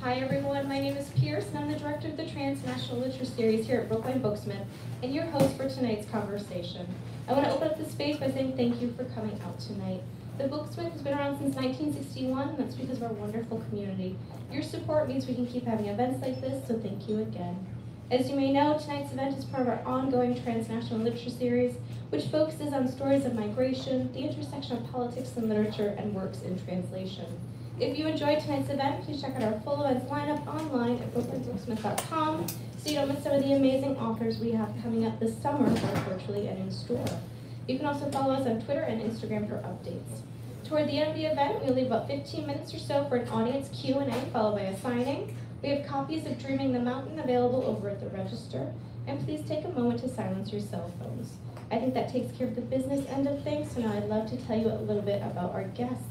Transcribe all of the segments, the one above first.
Hi everyone, my name is Pierce and I'm the director of the Transnational Literature Series here at Brookline Booksmith and your host for tonight's conversation. I want to open up the space by saying thank you for coming out tonight. The Booksmith has been around since 1961 and that's because of our wonderful community. Your support means we can keep having events like this, so thank you again. As you may know, tonight's event is part of our ongoing Transnational Literature Series, which focuses on stories of migration, the intersection of politics and literature, and works in translation. If you enjoyed tonight's event, please check out our full events lineup online at brooklinebooksmith.com so you don't miss some of the amazing authors we have coming up this summer, both virtually and in store. You can also follow us on Twitter and Instagram for updates. Toward the end of the event, we'll leave about 15 minutes or so for an audience Q&A followed by a signing. We have copies of Dreaming the Mountain available over at the register, and please take a moment to silence your cell phones. I think that takes care of the business end of things, so now I'd love to tell you a little bit about our guests.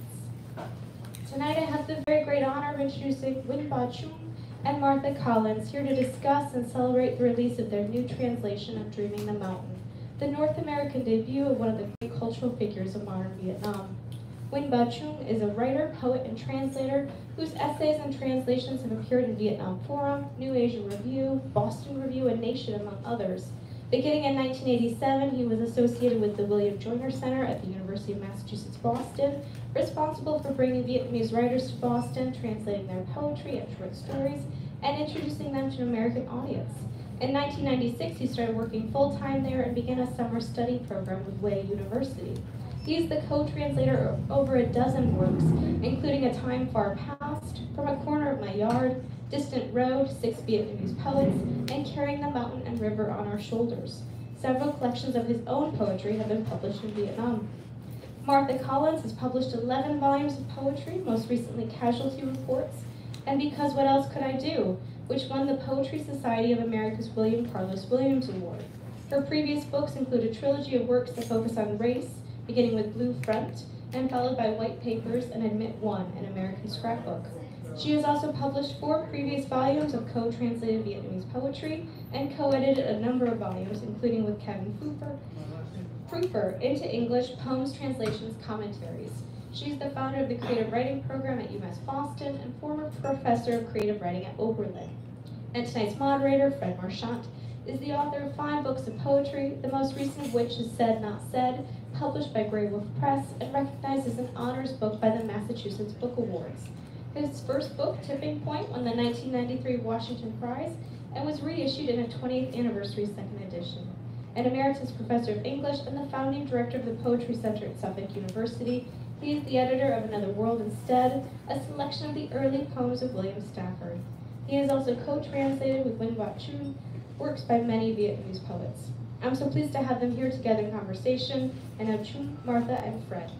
Tonight I have the very great honor of introducing Nguyen Ba Chung and Martha Collins here to discuss and celebrate the release of their new translation of Dreaming the Mountain, the North American debut of one of the great cultural figures of modern Vietnam. Nguyen Ba Chung is a writer, poet, and translator whose essays and translations have appeared in Vietnam Forum, New Asian Review, Boston Review, and Nation, among others. Beginning in 1987, he was associated with the William Joiner Center at the University of Massachusetts Boston, responsible for bringing Vietnamese writers to Boston, translating their poetry and short stories, and introducing them to an American audience. In 1996, he started working full-time there and began a summer study program with Hue University. He is the co-translator of over a dozen works, including A Time Far Past, From a Corner of My Yard, Distant Road, Six Vietnamese Poets, and Carrying the Mountain and River on Our Shoulders. Several collections of his own poetry have been published in Vietnam. Martha Collins has published 11 volumes of poetry, most recently Casualty Reports, and Because What Else Could I Do, which won the Poetry Society of America's William Carlos Williams Award. Her previous books include a trilogy of works that focus on race, beginning with Blue Front, and followed by White Papers and Admit One, an American scrapbook. She has also published four previous volumes of co-translated Vietnamese poetry and co-edited a number of volumes, including with Kevin Foofer, Prufer into English Poems, Translations, Commentaries. She's the founder of the Creative Writing Program at UMass Boston and former professor of creative writing at Oberlin. And tonight's moderator, Fred Marchant, is the author of five books of poetry, the most recent of which is Said Not Said, published by Graywolf Press and recognized as an honors book by the Massachusetts Book Awards. His first book, Tipping Point, won the 1993 Washington Prize and was reissued in a 20th anniversary second edition. An emeritus professor of English and the founding director of the Poetry Center at Suffolk University, he is the editor of Another World Instead, a selection of the early poems of William Stafford. He has also co-translated with Nguyen Van Chun works by many Vietnamese poets. I'm so pleased to have them here together in conversation, and have Chung, Martha, and Fred.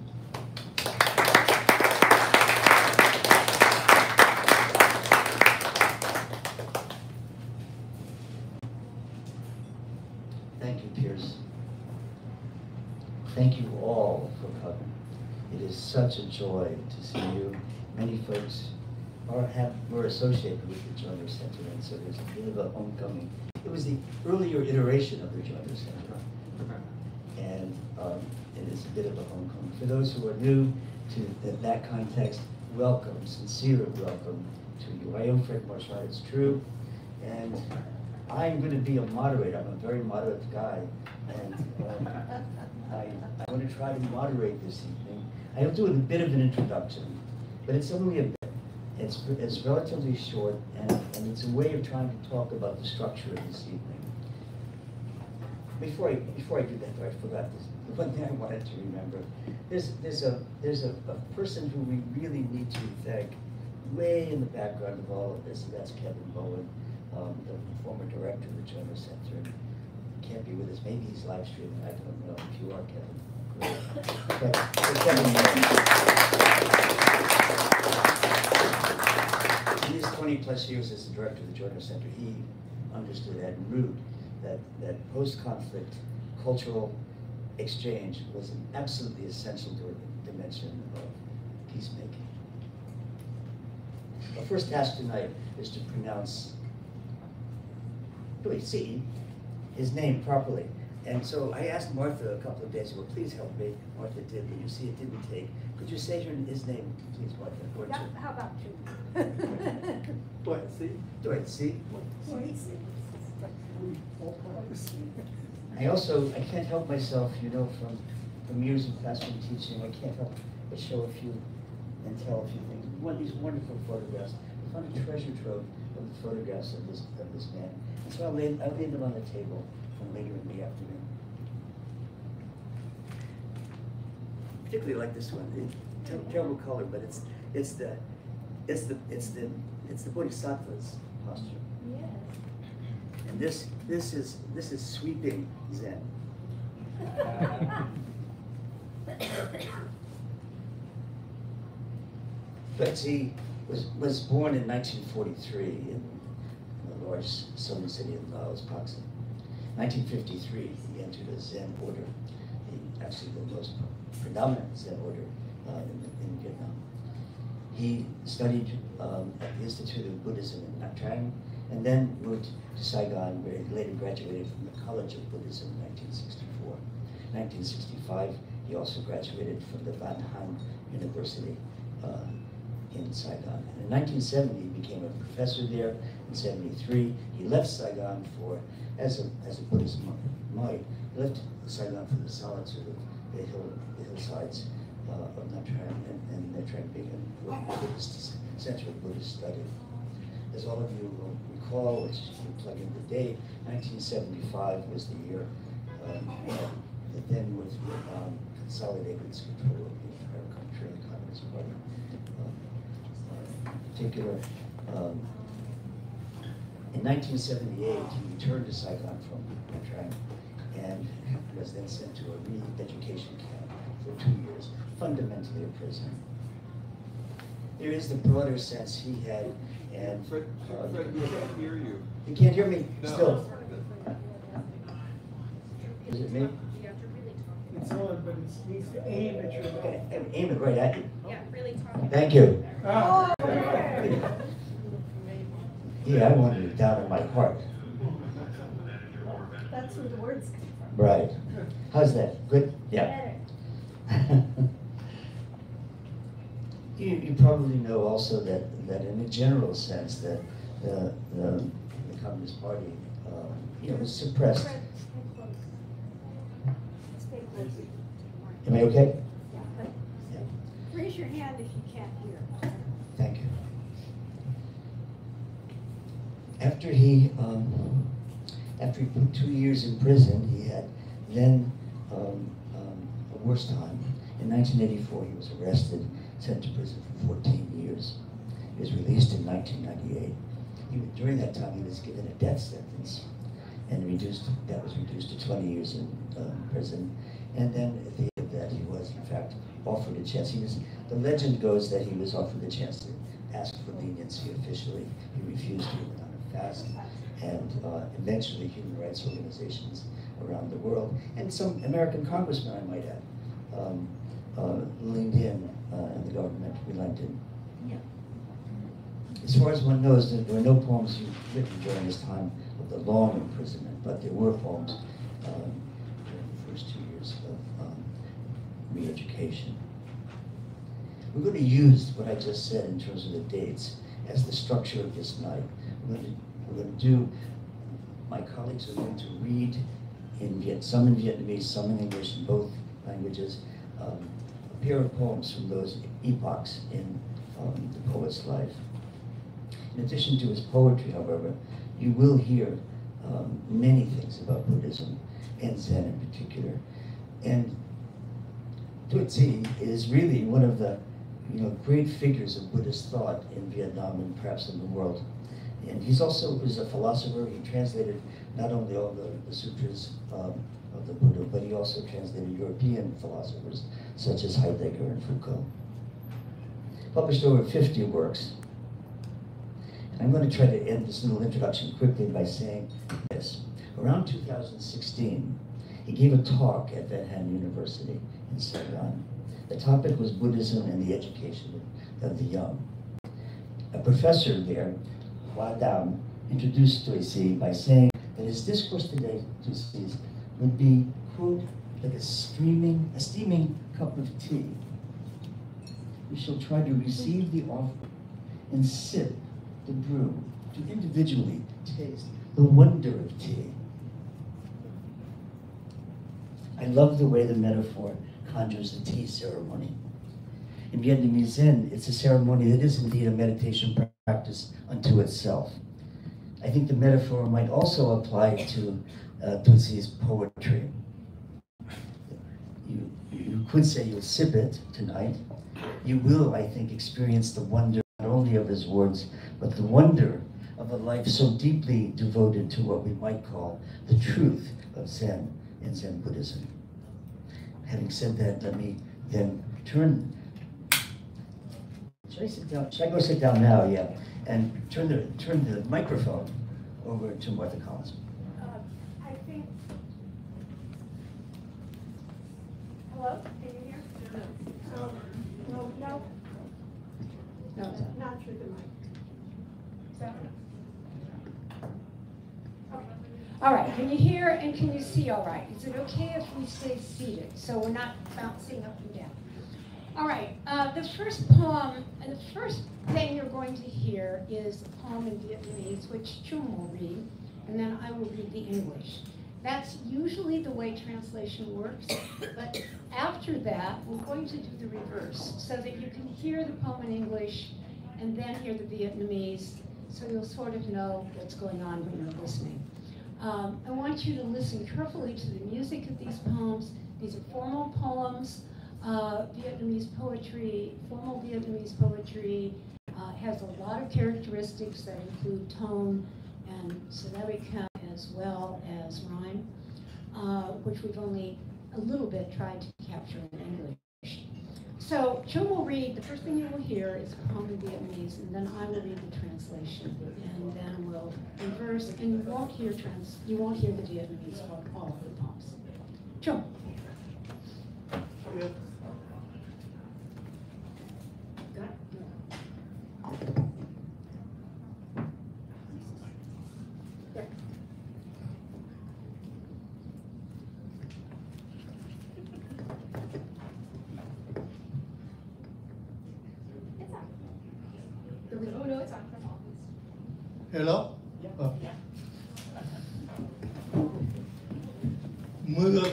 It is such a joy to see you. Many folks are have were associated with the Joiner Center, and so there's a bit of a homecoming. It was the earlier iteration of the Joiner Center, and um, it is a bit of a homecoming. For those who are new to that, that context, welcome, sincere welcome to you. I am Fred Marchant, it's true, and I'm going to be a moderator. I'm a very moderate guy, and um, I, I want to try to moderate this evening. I'll do a bit of an introduction, but it's only a bit. It's, it's relatively short, and, and it's a way of trying to talk about the structure of this evening. Before I, before I do that, though, I forgot this. The one thing I wanted to remember. There's, there's a, there's a, a person who we really need to thank way in the background of all of this, and that's Kevin Bowen, um, the former director of the Joiner Center. Can't be with us. Maybe he's live streaming. I don't know. If you are, Kevin. great. But- but Kevin, in his 20 plus years as the director of the Joiner Center, he understood at root that, that post-conflict cultural exchange was an absolutely essential dimension of peacemaking. Our first task tonight is to pronounce, really see his name properly. And so I asked Martha a couple of days ago, please help me. Martha did, but you see it didn't take. Could you say your, his name, please, Martha? Or Yeah, how about you? Ouais, c'est. Do it, see? Oui, on parle aussi. I also, I can't help myself, you know, from, from years of classroom teaching, I can't help but show a few and tell a few things. One of these wonderful photographs, I found a treasure trove of the photographs of this, of this man. And so I laid, I laid them on the table later in the afternoon. Particularly like this one, terrible color, but it's, it's the, it's the, it's the, it's the Bodhisattva's posture. Yes. And this, this is, this is sweeping Zen. Betsy was, was born in 1943 in the large southern city of Laos, Pakse. 1953, he entered a Zen order, the, actually the most predominant Zen order uh, in, in Vietnam. He studied um, at the Institute of Buddhism in Nha Trang, and then moved to Saigon, where he later graduated from the College of Buddhism in 1964. 1965, he also graduated from the Van Hanh University uh, in Saigon. And in 1970, he became a professor there. In 73, he left Saigon for, as a, as a Buddhist monk, might, he left Saigon for the solitude of the, hill, the hillsides uh, of Nha Trang, and, and began a Buddhist center of Buddhist study. As all of you will recall, which you plug in the date, 1975 was the year um, that then was um, consolidated its control of the entire country, the Communist Party. In particular, um, in 1978, he returned to Saigon from Nha Trang and was then sent to a re-education camp for two years, fundamentally a prison. There is the broader sense he had, and Fred, uh, Fred, we can't hear you. you can't hear me No. still. Is it me? It's on, but it needs to aim at your Okay, mouth. I'm aiming right at you. Yeah, really talking. Thank you. Ah. Yeah, I wanted it down in my heart. That's where the words come from. Right. How's that? Good? Yeah. You, you probably know also that, that in a general sense, that the, the, the Communist Party, um, you know, was suppressed. Fred, stay close. Stay close. Am I okay? Yeah, Yeah. Raise your hand if you can't hear. Thank you. After he, um, after he put two years in prison, he had then um, um, a worse time. In 1984, he was arrested, sent to prison for 14 years. He was released in 1998. He, during that time, he was given a death sentence, and reduced that was reduced to 20 years in um, prison. And then at the end of that, he was in fact offered a chance. He was. The legend goes that he was offered the chance to ask for leniency officially. He refused to. Went on a fast, and uh, eventually, human rights organizations around the world and some American congressmen, I might add, um, uh, leaned in, uh, and the government relented. As far as one knows, there were no poems written during this time of the long imprisonment, but there were poems um, re-education. We're going to use what I just said in terms of the dates as the structure of this night. We're going to, we're going to do, my colleagues are going to read in Viet, some in Vietnamese, some in English, in both languages, um, a pair of poems from those epochs in um, the poet's life. In addition to his poetry, however, you will hear um, many things about Buddhism and Zen in particular. And Tuệ Sỹ is really one of the you know, great figures of Buddhist thought in Vietnam and perhaps in the world. And he's also was a philosopher. He translated not only all the, the sutras um, of the Buddha, but he also translated European philosophers such as Heidegger and Foucault. Published over 50 works. And I'm going to try to end this little introduction quickly by saying this. Around 2016, he gave a talk at Van University in Saigon. The topic was Buddhism and the education of the young. A professor there, Hua Dam, introduced Tuệ Sỹ by saying that his discourse today, Tuệ Sỹ's, would be, quote, like a streaming, a steaming cup of tea. We shall try to receive the offer and sip the brew, to individually taste the wonder of tea. I love the way the metaphor conjures the tea ceremony. In Vietnamese Zen, it's a ceremony that is indeed a meditation practice unto itself. I think the metaphor might also apply to uh, Tuệ Sỹ's poetry. You, you could say you'll sip it tonight. You will, I think, experience the wonder not only of his words, but the wonder of a life so deeply devoted to what we might call the truth of Zen and Zen Buddhism. Having said that, let me then turn. Should I sit down? Should I go sit down now? Yeah, and turn the turn the microphone over to Martha Collins. Uh, I think. Hello, can you hear? No. No, no, No, not through the mic. Is that right? Okay. All right, can you hear and can you see all right? Is it okay if we stay seated, so we're not bouncing up and down? All right, uh, the first poem, and the first thing you're going to hear is a poem in Vietnamese, which Chung will read, and then I will read the English. That's usually the way translation works, but after that, we're going to do the reverse, so that you can hear the poem in English and then hear the Vietnamese, so you'll sort of know what's going on when you're listening. Um, I want you to listen carefully to the music of these poems. These are formal poems. Uh, Vietnamese poetry, formal Vietnamese poetry, uh, has a lot of characteristics that include tone and syllabic count as well as rhyme, uh, which we've only a little bit tried to capture in English. So Chung will read, the first thing you will hear is poem in Vietnamese, and then I will read the translation, and then we'll reverse, and you won't hear trans, you won't hear the Vietnamese for all of the poems. Chung.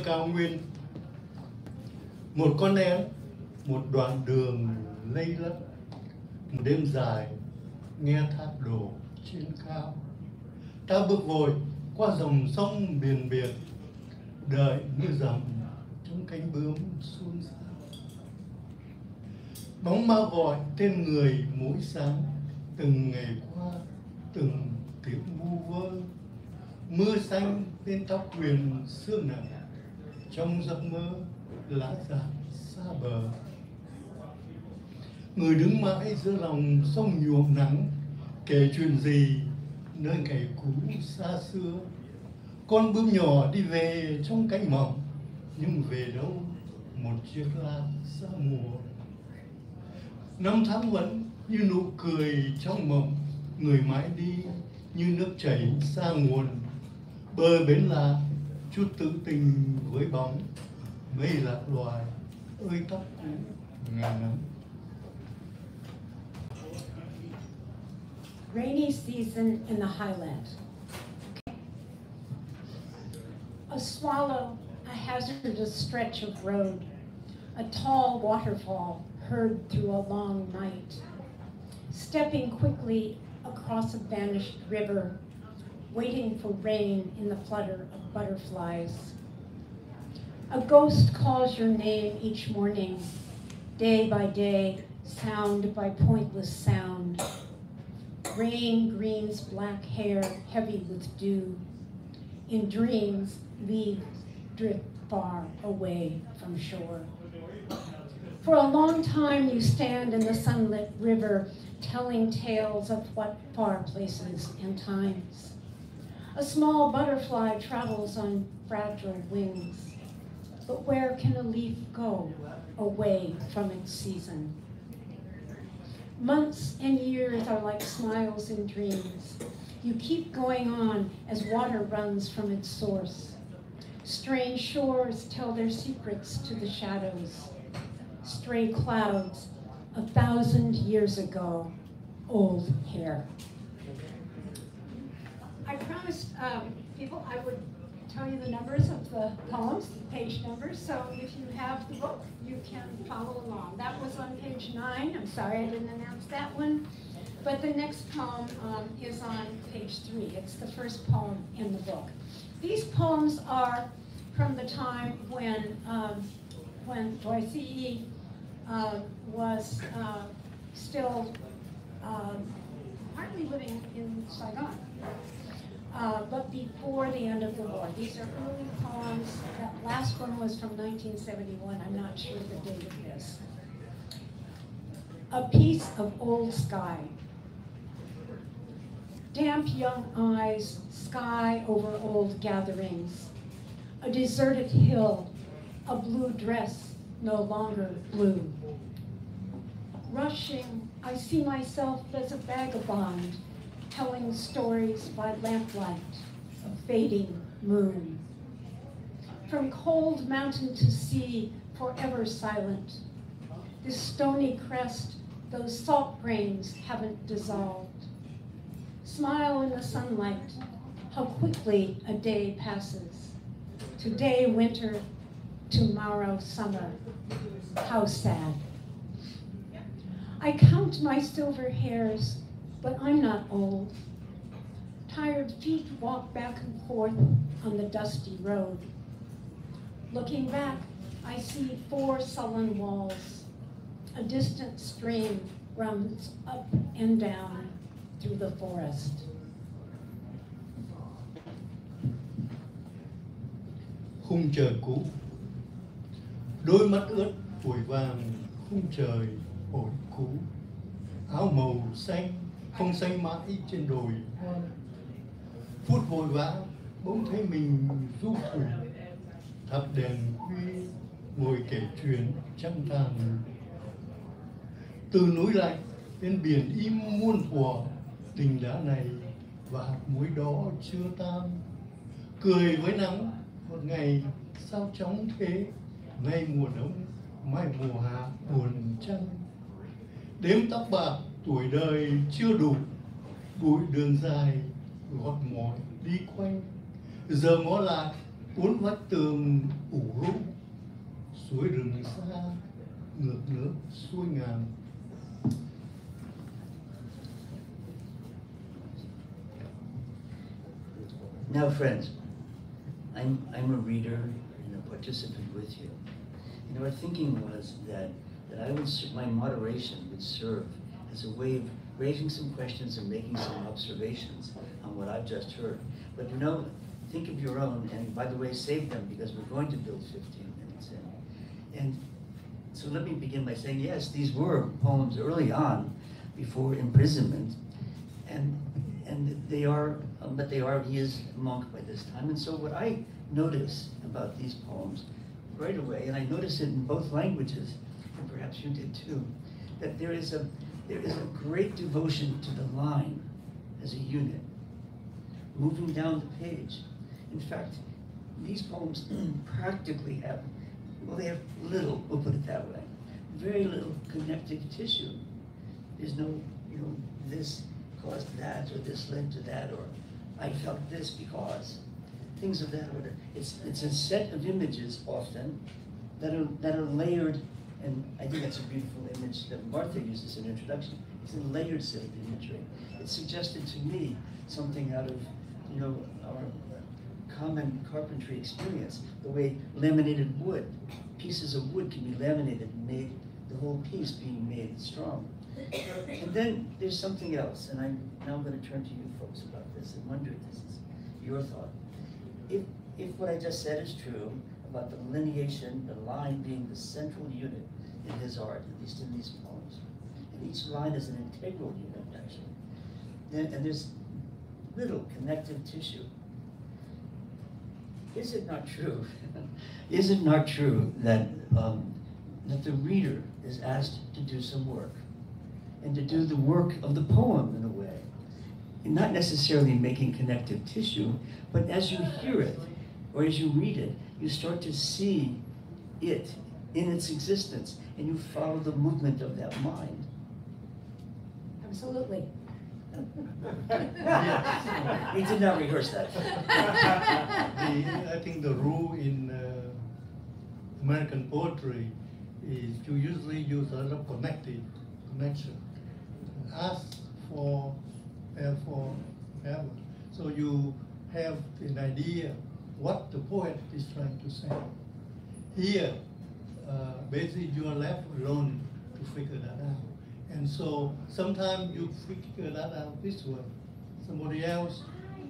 Cao nguyên. Một con én Một đoạn đường lây lất Một đêm dài Nghe thác đổ trên cao. Ta bước vội qua dòng sông biển biệt, Đợi như dầm trong cánh bướm xuân sao Bóng ma gọi tên người mỗi sáng, Từng ngày qua từng tiếng vu vơ. Mưa xanh bên tóc huyền sương nặng trong giấc mơ lá rạt xa bờ. Người đứng mãi giữa lòng sông nhuộm nắng, Kể chuyện gì nơi ngày cũ xa xưa. Con bướm nhỏ đi về trong cánh mỏng, Nhưng về đâu một chiếc lá xa mùa. Năm tháng vẫn như nụ cười trong mộng, Người mãi đi như nước chảy xa nguồn. Bờ bến là tự tình với bóng Mây lạc loài ơi tóc ngàn nắng Rainy season in the highland. A swallow, a hazardous stretch of road, a tall waterfall heard through a long night. Stepping quickly across a vanished river, waiting for rain in the flutter of butterflies. A ghost calls your name each morning, day by day, sound by pointless sound. Rain greens black hair heavy with dew. In dreams, leaves drift far away from shore. For a long time, you stand in the sunlit river, telling tales of what far places and times. A small butterfly travels on fragile wings, but where can a leaf go away from its season? Months and years are like smiles and dreams. You keep going on as water runs from its source. Strange shores tell their secrets to the shadows. Stray clouds, a thousand years ago, old hair. Promised um, people I would tell you the numbers of the poems, the page numbers, so if you have the book, you can follow along. That was on page nine, I'm sorry I didn't announce that one, but the next poem um, is on page three. It's the first poem in the book. These poems are from the time when, um, when Tuệ Sỹ uh, was uh, still um, partly living in Saigon, uh, but before the end of the war. These are early poems. That last one was from 1971. I'm not sure the date of this. A piece of old sky. Damp young eyes, sky over old gatherings. A deserted hill, a blue dress, no longer blue. Rushing, I see myself as a vagabond, telling stories by lamplight, a fading moon. From cold mountain to sea, forever silent. This stony crest, those salt grains haven't dissolved. Smile in the sunlight, how quickly a day passes. Today winter, tomorrow summer. How sad. I count my silver hairs, but I'm not old. Tired feet walk back and forth on the dusty road. Looking back, I see four sullen walls. A distant stream runs up and down through the forest. khung trời cũ đôi mắt ướt vội vàng khung trời hồi cũ áo màu xanh không xanh mãi trên đồi. Hoa phút vội vã bỗng thấy mình du phủ thắp đèn khuya ngồi kể chuyện trăng tàn từ núi lạnh đến biển im muôn thuở tình đã này và hạt muối đó chưa tan. Cười với nắng một ngày sao chóng thế? Nay mùa đông mai mùa hạ buồn chăng? Đếm tóc bạc tuổi đời chưa đủ bụi đường dài gọt mỏi đi quanh. Giờ ngó lại uốn vách tường ủ rũ. Suối rừng xa ngược nước xuôi ngàn. Now, friends, I'm, I'm a reader and a participant with you. You know, our thinking was that, that I would, my moderation would serve as a way of raising some questions and making some observations on what I've just heard. But you know, think of your own, and by the way, save them because we're going to build 15 minutes in. And so let me begin by saying, yes, these were poems early on, before imprisonment, and and they are, but they are. He is a monk by this time, and so what I notice about these poems right away, and I notice it in both languages, and perhaps you did too, that there is a there is a great devotion to the line as a unit, moving down the page. In fact, these poems practically have, well, they have little. We'll put it that way, very little connective tissue. There's no, you know, this caused that, or this led to that, or I felt this because. Things of that order. It's, it's a set of images often that are, that are layered, and I think that's a beautiful image that Martha uses in introduction. It's a layered of imagery. It suggested to me something out of, you know, our common carpentry experience, the way laminated wood, pieces of wood can be laminated and made, the whole piece being made strong. And then there's something else, and I'm now going to turn to you folks about this and wonder if this is your thought. If, if what I just said is true about the lineation, the line being the central unit in his art, at least in these poems, and each line is an integral unit actually, and there's little connective tissue. Is it not true? is it not true that um, that the reader is asked to do some work? and to do the work of the poem in a way. And not necessarily making connective tissue, but as you hear it or as you read it, you start to see it in its existence and you follow the movement of that mind. Absolutely. We did not rehearse that. the, I think the rule in uh, American poetry is you usually use a lot of connective connection. Ask for, therefore, ever. So you have an idea what the poet is trying to say. Here, uh, basically you are left alone to figure that out. And so sometimes you figure that out this way, somebody else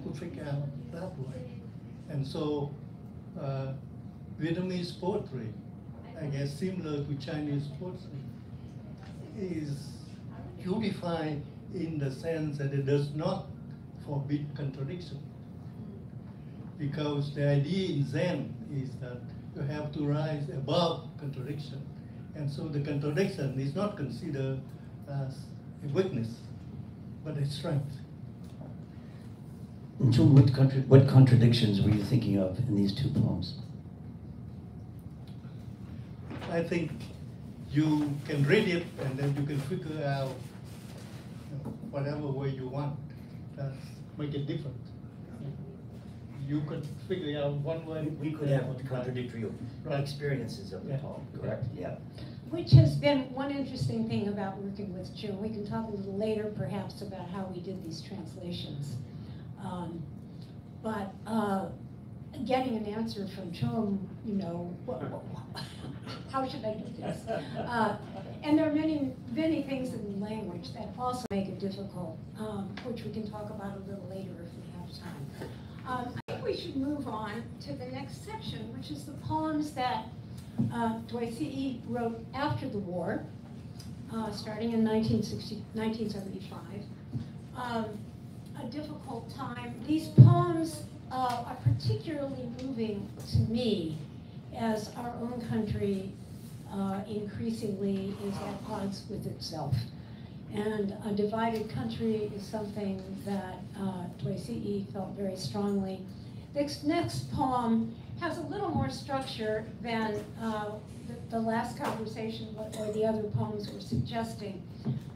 could figure out that way. And so uh, Vietnamese poetry, I guess similar to Chinese poetry, is unified in the sense that it does not forbid contradiction. Because the idea in Zen is that you have to rise above contradiction. And so the contradiction is not considered as a weakness, but a strength. And so what contra- what contradictions were you thinking of in these two poems? I think you can read it and then you can figure out you know, whatever way you want. That's make it different. You could figure out one way. We could have contradictory Right. experiences of the Yeah. poem, correct? Yeah. Which has been one interesting thing about working with Chung. We can talk a little later perhaps about how we did these translations. Um, But uh, getting an answer from Chung, you know, what, what- how should I do this? Uh, And there are many, many things in the language that also make it difficult, um, which we can talk about a little later if we have time. Um, I think we should move on to the next section, which is the poems that uh, wrote after the war, uh, starting in 1960, 1975. Um, a difficult time. These poems uh, are particularly moving to me as our own country uh, increasingly is at odds with itself. And a divided country is something that uh, felt very strongly. This next poem has a little more structure than uh, the, the last conversation or the other poems were suggesting.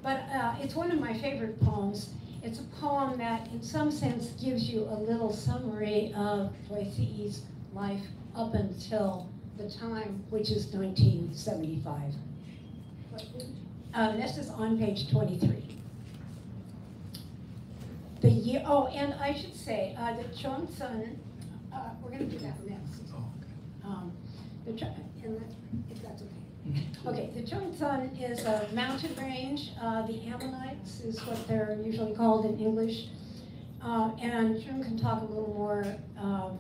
But uh, it's one of my favorite poems. It's a poem that, in some sense, gives you a little summary of Tuệ Sỹ's life up until the time, which is 1975. Um, this is on page 23. The year, oh, and I should say, uh, the Trường Sơn, uh, we're gonna do that next. Um, the, and that- if that's okay. Okay, the Trường Sơn is a mountain range, uh, the Annamites is what they're usually called in English. Uh, and Chung can talk a little more, um,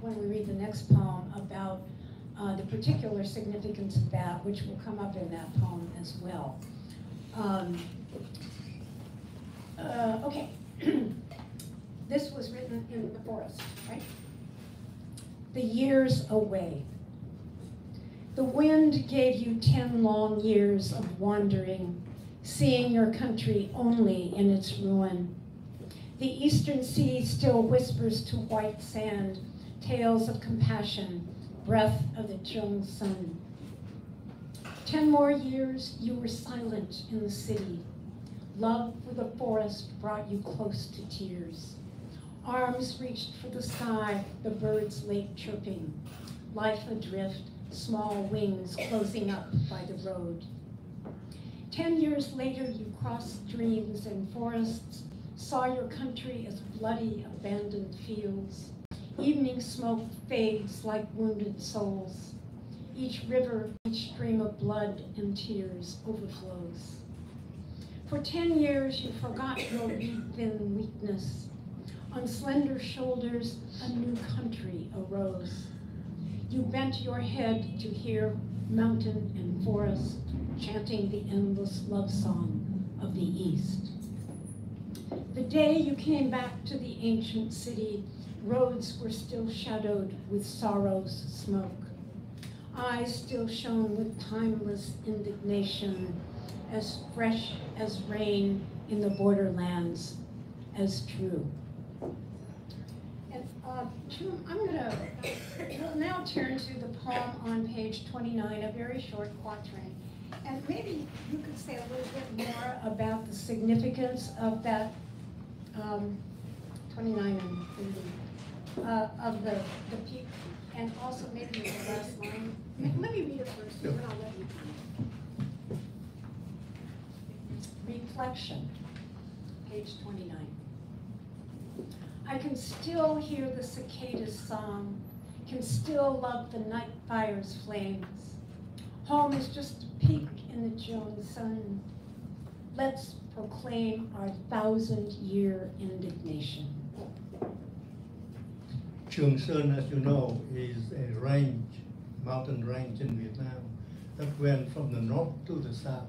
when we read the next poem about, uh, the particular significance of that, which will come up in that poem as well. Um, uh, okay. This was written in the forest, right? The years away. The wind gave you ten long years of wandering, seeing your country only in its ruin. The eastern sea still whispers to white sand tales of compassion, breath of the Trường Sơn. Ten more years you were silent in the city. Love for the forest brought you close to tears. Arms reached for the sky, the birds late chirping. Life adrift, small wings closing up by the road. Ten years later, you crossed streams and forests, saw your country as bloody, abandoned fields. Evening smoke fades like wounded souls. Each river, each stream of blood and tears overflows. For ten years, you forgot your reed-thin weakness. On slender shoulders, a new country arose. You bent your head to hear mountain and forest chanting the endless love song of the East. The day you came back to the ancient city, roads were still shadowed with sorrow's smoke. Eyes still shone with timeless indignation, as fresh as rain in the borderlands, as true. Uh, I'm gonna, we'll now turn to the poem on page 29, a very short quatrain. And maybe you could say a little bit more about the significance of that um, 29 and 30, uh, of the, the peak, and also maybe the last line. Let me read it first, and then I'll let you. Reflection, page 29. I can still hear the cicada's song, can still love the night fire's flames. Home is just a peak in the Trường Sơn. Let's proclaim our thousand-year indignation. Trường Sơn, as you know, is a range, mountain range in Vietnam that went from the north to the south.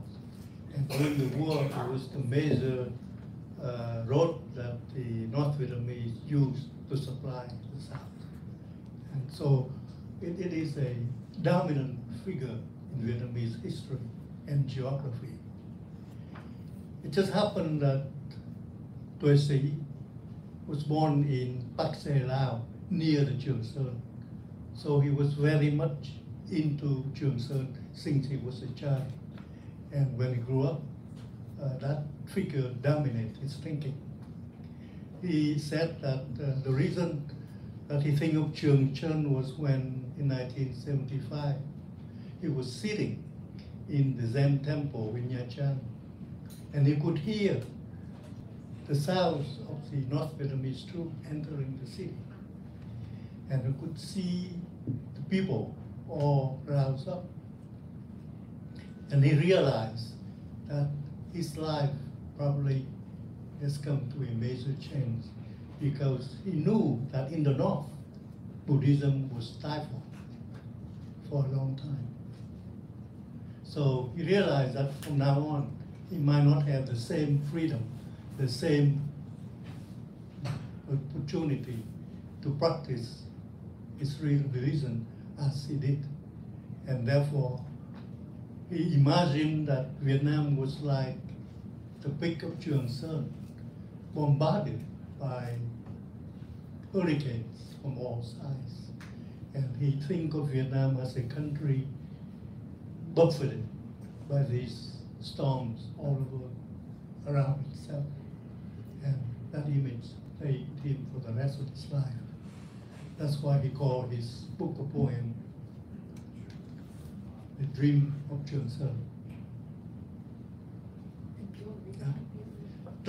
And during the war, it was the major uh, road that the North Vietnamese used to supply the south. And so it, it is a dominant figure in Vietnamese history and geography. It just happened that Tuệ Sĩ was born in Pak Se Lao, near the Sơn. So he was very much into Sơn since he was a child. And when he grew up, that figure dominated his thinking. He said that uh, the reason that he think of Trường Sơn was when in 1975 he was sitting in the Zen temple in Trang and he could hear the sounds of the North Vietnamese troops entering the city. And he could see the people all roused up. And he realized that his life probably has come to a major change because he knew that in the North, Buddhism was stifled for a long time. So he realized that from now on, he might not have the same freedom, the same opportunity to practice his real religion as he did. And therefore, he imagined that Vietnam was like the peak of Sơn, bombarded by hurricanes from all sides. And he think of Vietnam as a country buffeted by these storms all over around itself. And that image stayed him for the rest of his life. That's why he called his book a poem The Dream of Trường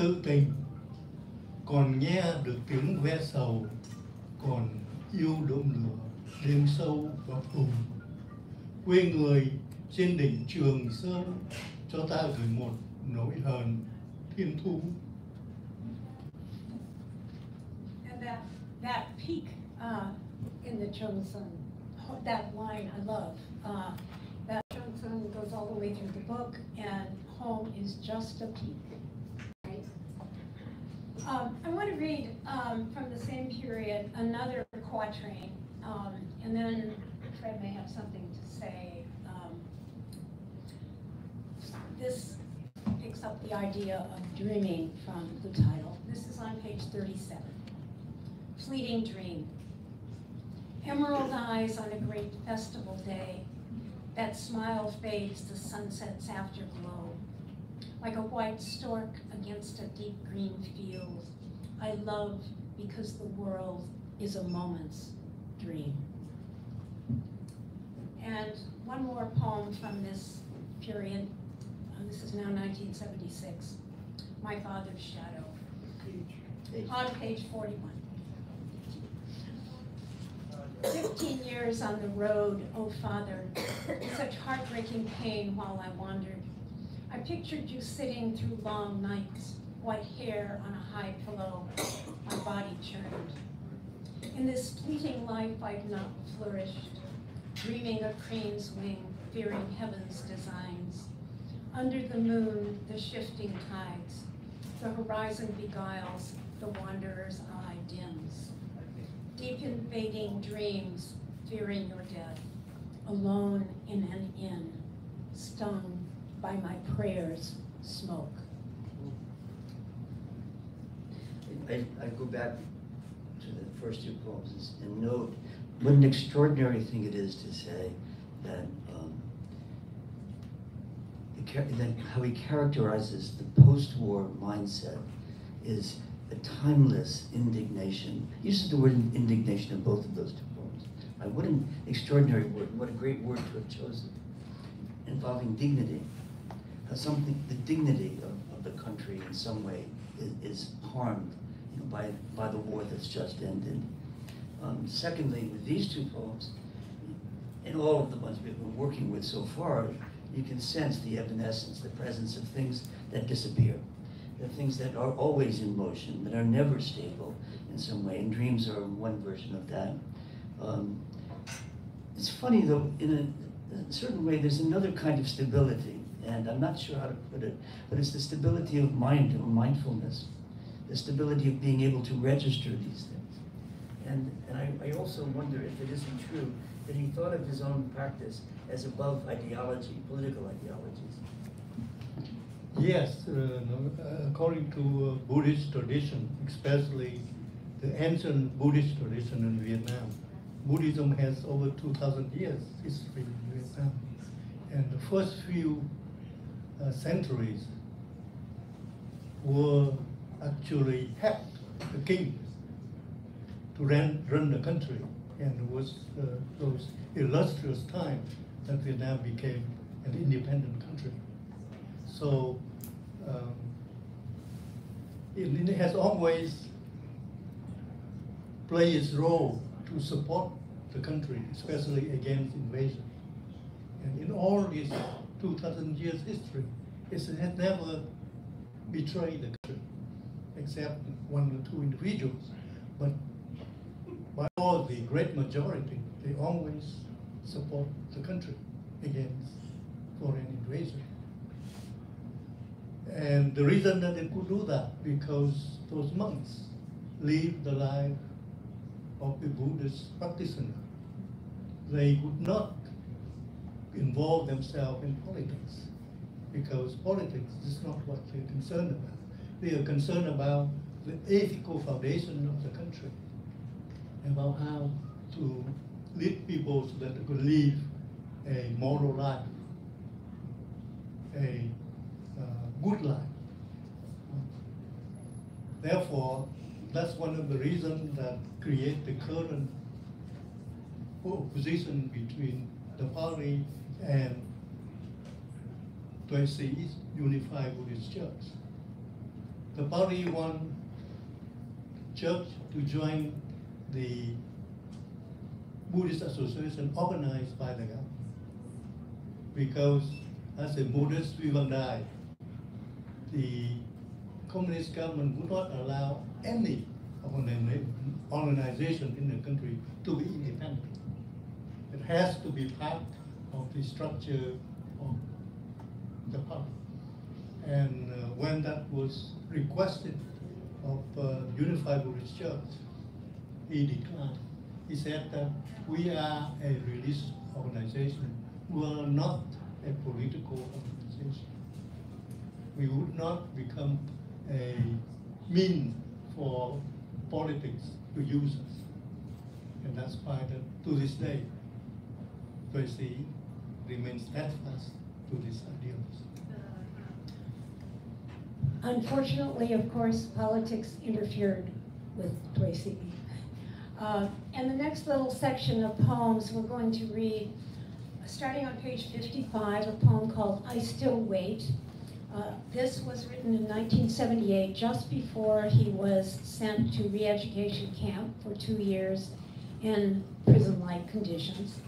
Tự tình còn nghe được tiếng ve sầu còn yêu đốm lửa đêm sâu và hùng quê người trên đỉnh Trường Sơn cho ta gửi một nỗi hờn thiên thu And that, that peak uh, in the Chongsun, that line I love. Uh, that Chongsun goes all the way through the book, and home is just a peak. Um, I want to read um, from the same period another quatrain, um, and then Fred may have something to say. Um, this picks up the idea of dreaming from the title. This is on page 37 fleeting dream. Emerald eyes on a great festival day. That smile fades the sunset's afterglow. Like a white stork against a deep green field. I love because the world is a moment's dream. And one more poem from this period. Uh, this is now 1976. My Father's Shadow. On page 41. Fifteen years on the road, oh father, such heartbreaking pain while I wandered. I pictured you sitting through long nights, white hair on a high pillow, my body churned. In this fleeting life I've not flourished, dreaming of crane's wing, fearing heaven's designs. Under the moon, the shifting tides, the horizon beguiles, the wanderer's eye dims deep invading dreams, fearing your death, alone in an inn, stung by my prayers' smoke. I, I go back to the first two poems and note what an extraordinary thing it is to say that, um, that how he characterizes the post-war mindset is a timeless indignation. Uses the word indignation in both of those two poems. What an extraordinary word, what a great word to have chosen, involving dignity. Something, the dignity of, of the country in some way is, is harmed you know, by, by the war that's just ended. Um, secondly, with these two poems, in all of the ones we've been working with so far, you can sense the evanescence, the presence of things that disappear. The things that are always in motion, that are never stable in some way, and dreams are one version of that. Um, it's funny though, in a, a certain way, there's another kind of stability, and I'm not sure how to put it, but it's the stability of mind, or mindfulness, the stability of being able to register these things. And, and I, I also wonder if it isn't true that he thought of his own practice as above ideology, political ideologies. Yes, uh, uh, according to uh, Buddhist tradition, especially the ancient Buddhist tradition in Vietnam, Buddhism has over 2,000 years history in Vietnam. And the first few uh, centuries were actually helped the king to run, run the country. And it was uh, those illustrious times that Vietnam became an independent country. So um, it, it has always played its role to support the country, especially against invasion. And in all this 2,000 years history, it has never betrayed the country, except one or two individuals. But by all the great majority, they always support the country against foreign invasion. And the reason that they could do that, because those monks live the life of a Buddhist practitioner. They would not involve themselves in politics, because politics is not what they're concerned about. They are concerned about the ethical foundation of the country, about how to lead people so that they could live a moral life, a uh, good life. Therefore, that's one of the reasons that create the current opposition between the party and Tuệ Sỹ Unified Buddhist Church. The party want church to join the Buddhist association organized by the government. Because as a Buddhist, we will die. The communist government would not allow any organization in the country to be independent. It has to be part of the structure of the party. And uh, when that was requested of uh, Unified Buddhist Church, he declined. He said that we are a religious organization. We are not a political organization. We would not become a mean for politics to use us. And that's why that to this day, Tuệ Sỹ remains steadfast to this ideals. Unfortunately, of course, politics interfered with Tuệ Sỹ. Uh, and the next little section of poems we're going to read, starting on page 55, a poem called I Still Wait. Uh, this was written in 1978, just before he was sent to re-education camp for two years in prison-like conditions.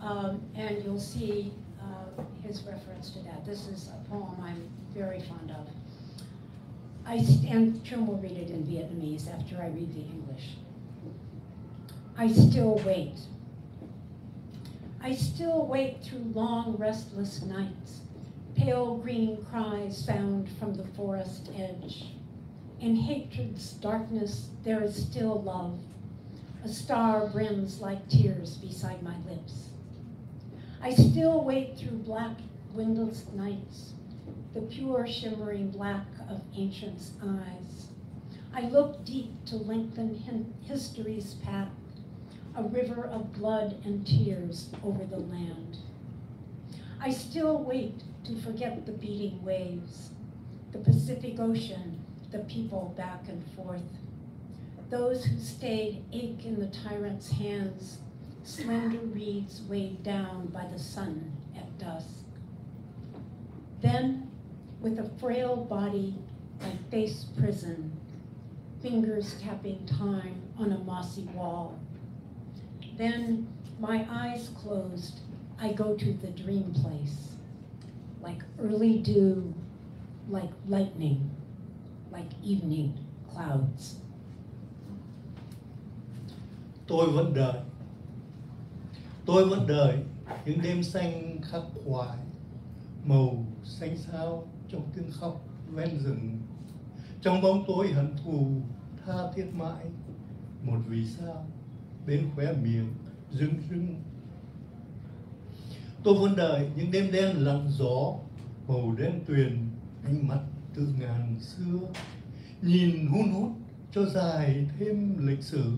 Um, and you'll see uh, his reference to that. This is a poem I'm very fond of. I, and Chung will read it in Vietnamese after I read the English. I still wait. I still wait through long, restless nights, pale green cries sound from the forest edge. In hatred's darkness, there is still love. A star brims like tears beside my lips. I still wait through black, windless nights, the pure shimmering black of ancients' eyes. I look deep to lengthen history's path, a river of blood and tears over the land. I still wait to forget the beating waves, the Pacific Ocean the people back and forth. Those who stayed ache in the tyrant's hands, slender reeds weighed down by the sun at dusk. Then, with a frail body, I face prison, fingers tapping time on a mossy wall. Then, my eyes closed, I go to the dream place, like early dew, like lightning, like evening clouds. tôi vẫn đợi tôi vẫn đợi những đêm xanh khắc khoải, màu xanh sao trong tiếng khóc ven rừng. Trong bóng tối hận thù, tha thiết mãi, một vì sao bên khóe miệng rưng rưng. Tôi vẫn đợi những đêm đen lặng gió, màu đen tuyền, ánh mắt từ ngàn xưa. Nhìn hun hút cho dài thêm lịch sử,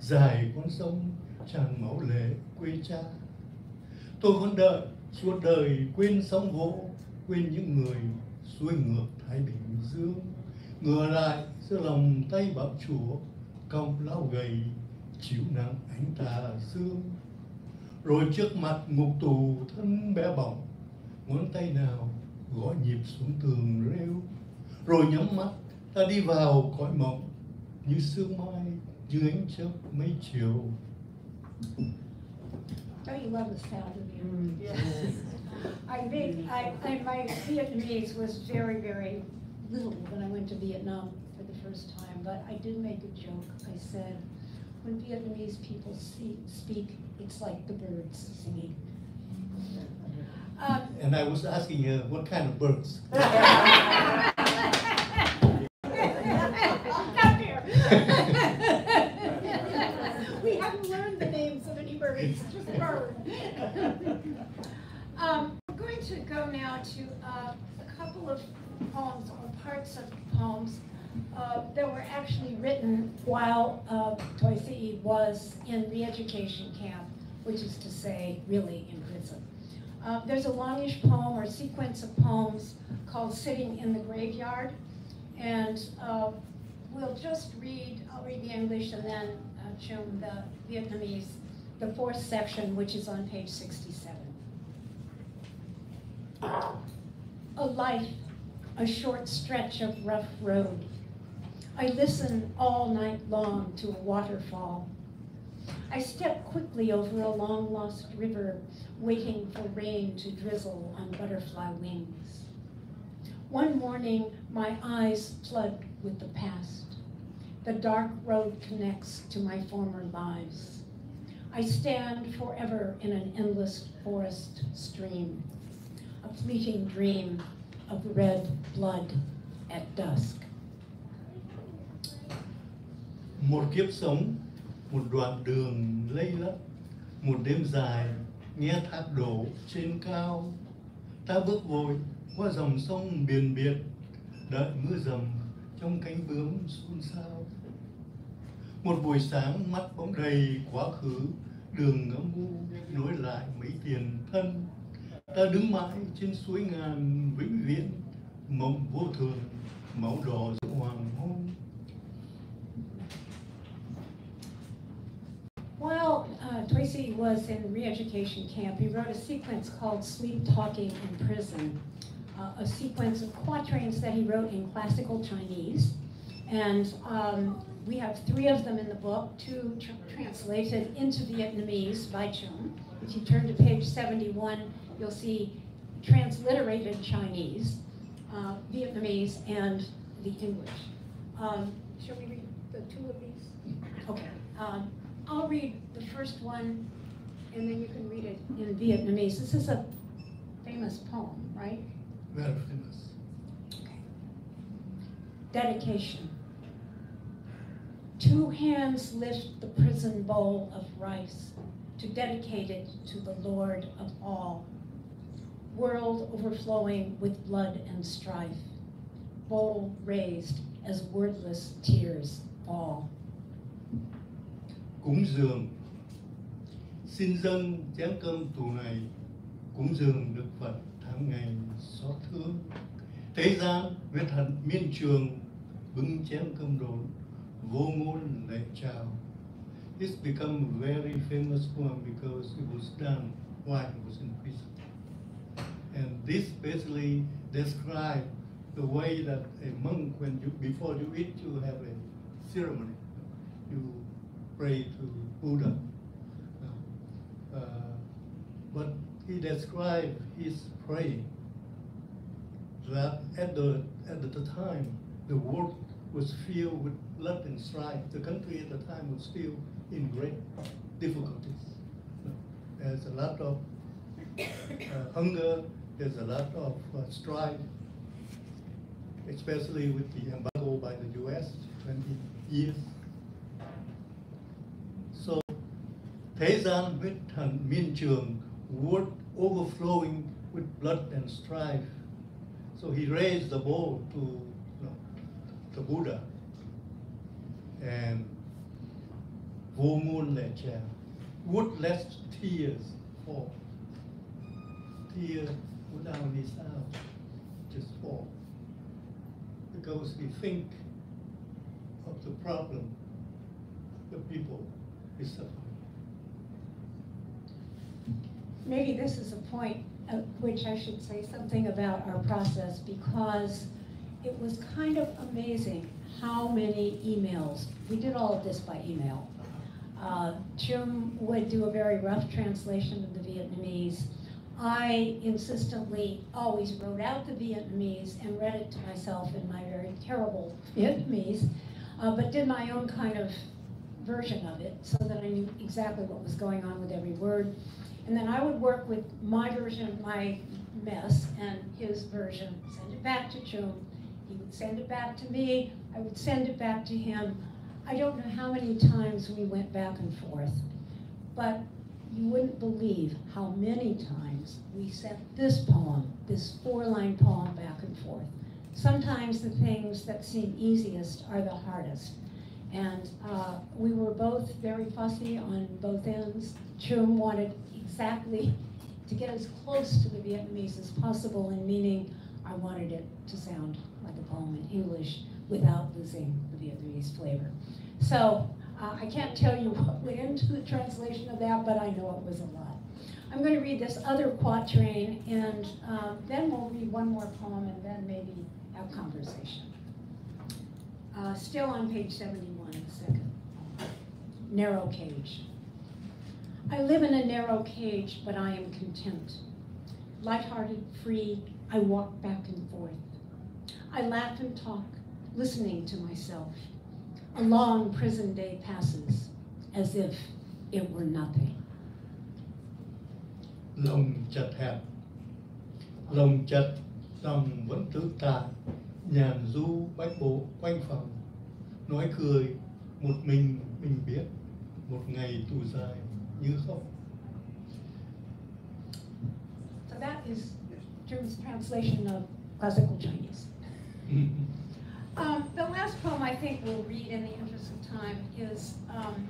dài con sông chàng máu lệ quê cha tôi vẫn đợi suốt đời quên sóng vỗ quên những người xuôi ngược thái bình dương. Ngừa lại giữa lòng tay bảo chúa cong lao gầy chịu nắng ánh tà dương. Rồi trước mặt ngục tù thân bé bỏng, ngón tay nào gõ nhịp xuống tường rêu. Rồi nhắm mắt, ta đi vào cõi mộng, như sương mai, như ánh chớp mấy chiều. Don't you love the sound of music? I think, I, I, my Vietnamese was very, very little when I went to Vietnam for the first time, but I did make a joke. I said, when Vietnamese people see, speak, it's like the birds singing. Um, and I was asking her what kind of birds Not fair. We haven't learned the birds, just. Um, we're going to go now to uh, a couple of poems or parts of poems uh, that were actually written while uh, Tuệ Sỹ was in re-education camp, which is to say, really in prison. Uh, there's a longish poem or sequence of poems called Sitting in the Graveyard. And uh, we'll just read, I'll read the English and then uh, the Vietnamese, the fourth section, which is on page 67. A life, a short stretch of rough road. I listen all night long to a waterfall. I step quickly over a long lost river, waiting for rain to drizzle on butterfly wings. One morning, my eyes flood with the past. The dark road connects to my former lives. I stand forever in an endless forest stream, a fleeting dream of red blood at dusk. một kiếp sống một đoạn đường lây lấp, một đêm dài nghe thác đổ trên cao ta bước vội qua dòng sông biển biệt đợi mưa dầm trong cánh bướm xôn xao một buổi sáng mắt bóng đầy quá khứ đường ngu nối lại mấy tiền thân. Ta đứng mãi trên suối ngàn vĩnh viễn mộng vô thường máu đỏ giữa hoàng hôn. While uh, Tuệ Sỹ was in re-education camp, he wrote a sequence called Sleep Talking in Prison, uh, a sequence of quatrains that he wrote in classical Chinese. And um, we have three of them in the book, two tr translated into Vietnamese by Chung. If you turn to page 71, you'll see transliterated Chinese, uh, Vietnamese, and the English. Um, shall we read the two of these? Okay. Um, I'll read the first one, and then you can read it in Vietnamese. This is a famous poem, right? very famous Okay. Dedication. Two hands lift the prison bowl of rice to dedicate it to the Lord of all. World overflowing with blood and strife. Bowl raised as wordless tears fall. cúng dường xin dâng chén cơm tù này cúng dường đức phật tháng ngày xót thương thế gian huyết hận miên trường bưng chén cơm đồn ngôn lệ. It's become a very famous poem because it was done while he was in prison. And this basically describes the way that a monk, when you, before you eat, you have a ceremony. You pray to Buddha. Uh, but he described his praying that at the, at the time, the world was filled with blood and strife. The country at the time was still in great difficulties. There's a lot of uh, hunger, there's a lot of uh, strife, especially with the embargo by the US 20 years. So, thế gian huyết thần miên trường, world overflowing with blood and strife. So he raised the bowl to you know, the Buddha and ngôn lệ trà, would let tears fall. Tears without any sound, just fall. Because we think of the problem the people is suffering. Maybe this is a point at which I should say something about our process because it was kind of amazing how many emails. We did all of this by email. Uh, Chung would do a very rough translation of the Vietnamese. I insistently always wrote out the Vietnamese and read it to myself in my very terrible Vietnamese, uh, but did my own kind of version of it so that I knew exactly what was going on with every word. And then I would work with my version, of my mess, and his version, send it back to Chung. He would send it back to me, I would send it back to him. I don't know how many times we went back and forth, but you wouldn't believe how many times we sent this poem, this four-line poem back and forth. Sometimes the things that seem easiest are the hardest. And uh, we were both very fussy on both ends. Chung wanted exactly to get as close to the Vietnamese as possible in meaning wanted it to sound like a poem in English without losing the Vietnamese flavor. So uh, I can't tell you what went into the translation of that, but I know it was a lot. I'm going to read this other quatrain, and um, then we'll read one more poem, and then maybe have conversation. Uh, still on page 71, the second. Narrow cage. I live in a narrow cage, but I am content. Lighthearted, free, I walk back and forth. I laugh and talk, listening to myself. A long prison day passes as if it were nothing. lòng chật hẹp lòng chật lòng vẫn tự tại nhàn du bách bộ quanh phòng nói cười một mình mình biết một ngày tù dài như không So that is Chung's translation of classical Chinese. Um, the last poem I think we'll read in the interest of time is um,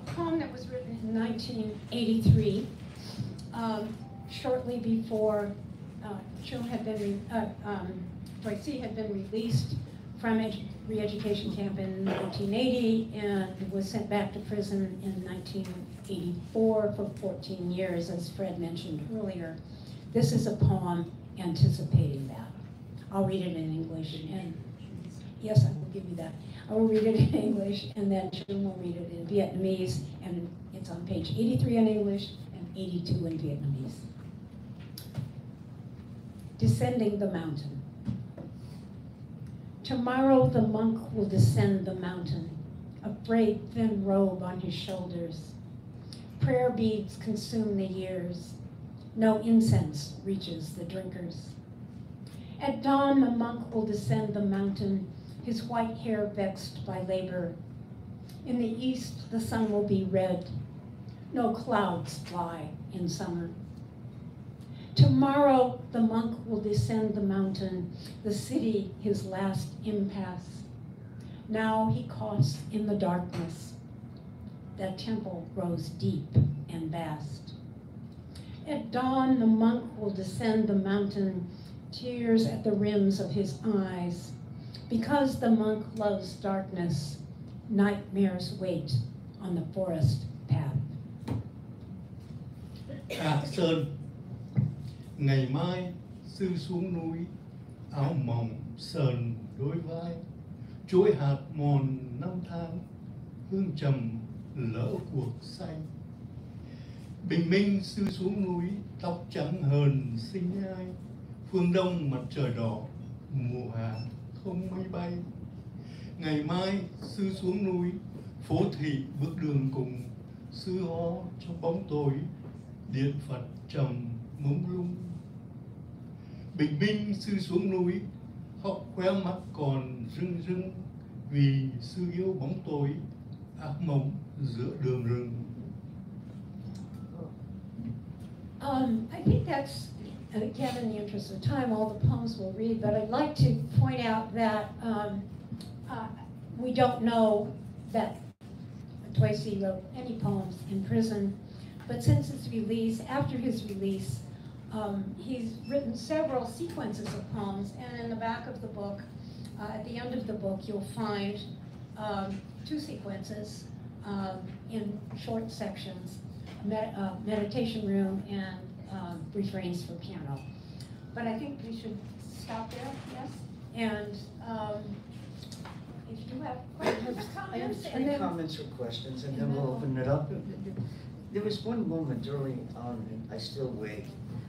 a poem that was written in 1983, um, shortly before uh, Chung had been, uh, um, had been released from edu- re-education camp in 1980 and was sent back to prison in 1984 for 14 years, as Fred mentioned earlier. This is a poem anticipating that. I'll read it in English and Yes, I will give you that. I will read it in English, and then Chung will read it in Vietnamese, and it's on page 83 in English and 82 in Vietnamese. Descending the mountain. Tomorrow the monk will descend the mountain, a frayed thin robe on his shoulders. Prayer beads consume the years. No incense reaches the drinkers. At dawn, the monk will descend the mountain, his white hair vexed by labor. In the east, the sun will be red. No clouds fly in summer. Tomorrow, the monk will descend the mountain, the city his last impasse. Now he coughs in the darkness. That temple grows deep and vast. At dawn, the monk will descend the mountain, tears at the rims of his eyes. Because the monk loves darkness, nightmares wait on the forest path. À, Sơn Ngày mai sư xuống núi Áo mỏng sờn đôi vai Chuỗi hạt mòn năm tháng Hương trầm lỡ cuộc xanh Bình minh sư xuống núi, Tóc trắng hờn xinh ai. Phương đông mặt trời đỏ, Mùa hạ không mây bay. Ngày mai sư xuống núi, Phố thị bước đường cùng. Sư ho trong bóng tối, Điện Phật trầm mông lung. Bình minh sư xuống núi hóc khóe mắt còn rưng rưng. Vì sư yêu bóng tối, Ác mộng giữa đường rừng. Um, I think that's, again, in the interest of time, all the poems we'll read, but I'd like to point out that um, uh, we don't know that Tuệ Sỹ wrote any poems in prison, but since his release, after his release, um, he's written several sequences of poems, and in the back of the book, uh, at the end of the book, you'll find um, two sequences um, in short sections med- uh, meditation room and um, refrains for piano. But I think we should stop there, yes? And um, if you have questions, comments, and then, comments or questions, and then we'll open it up. There was one moment early on, and I still wait,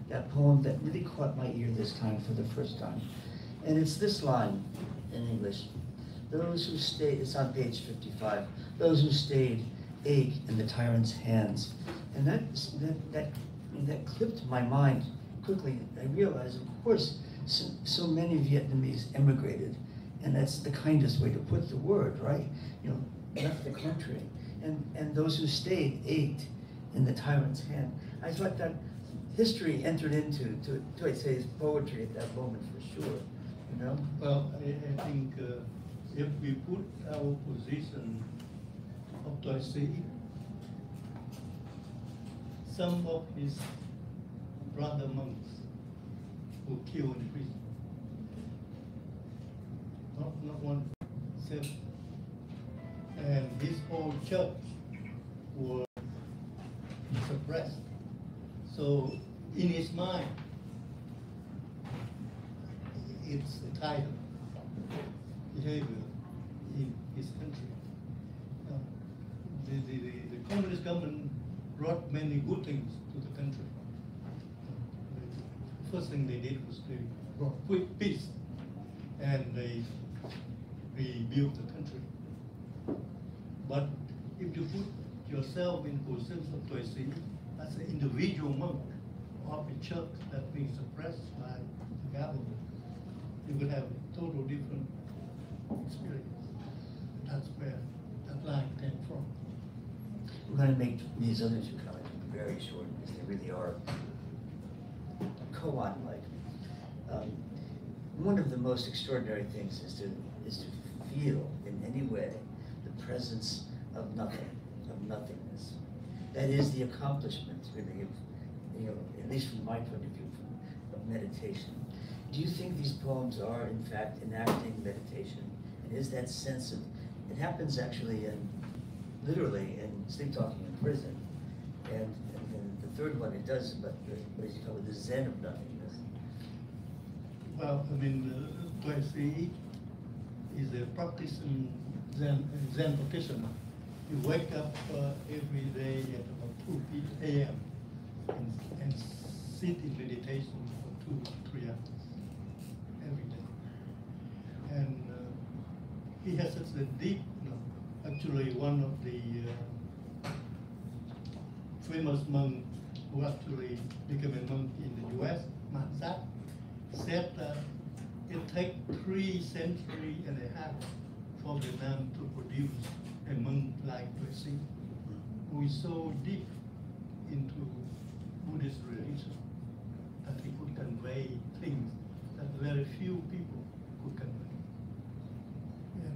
that poem that really caught my ear this time for the first time. And it's this line in English. Those who stayed, it's on page fifty-five, those who stayed ache in the tyrant's hands. And that, that, that, that clipped my mind quickly. I realized, of course, so, so many Vietnamese emigrated, and that's the kindest way to put the word, right? You know, left the country. And, and those who stayed ached in the tyrant's hand. I thought that history entered into, to, to I say, poetry at that moment for sure, you know? Well, I, I think uh, if we put our position of Tuệ Sỹ, some of his brother monks were killed in prison. Not, not one. And his whole church was suppressed. So in his mind, it's a title, behavior in his country. Uh, The, the, the, the communist government brought many good things to the country. The First thing they did was they brought quick peace and they rebuilt the country. But if you put yourself in position of Tuệ Sỹ as an individual monk of a church that's being suppressed by the government, you would have a total different experience. That's where that line came from. I'm gonna make these other two comments very short, because they really are koan-like. Um, One of the most extraordinary things is to, is to feel in any way the presence of nothing, of nothingness. That is the accomplishment, really, of, you know, at least from my point of view, of meditation. Do you think these poems are, in fact, enacting meditation? And is that sense of, it happens actually in, literally, and sleep talking in prison. And, and then the third one, it does, but what is it called, the zen of nothingness. Well, I mean, uh, is a practicing Zen, Zen practitioner. You wake up uh, every day at about two a.m. and, and sit in meditation for two, three hours every day. And uh, he has such a deep, you actually one of the uh, famous monk who actually became a monk in the U.S., Mahat said that it takes three centuries and a half for Vietnam to produce a monk like Tuệ Sỹ, who is so deep into Buddhist religion that he could convey things that very few people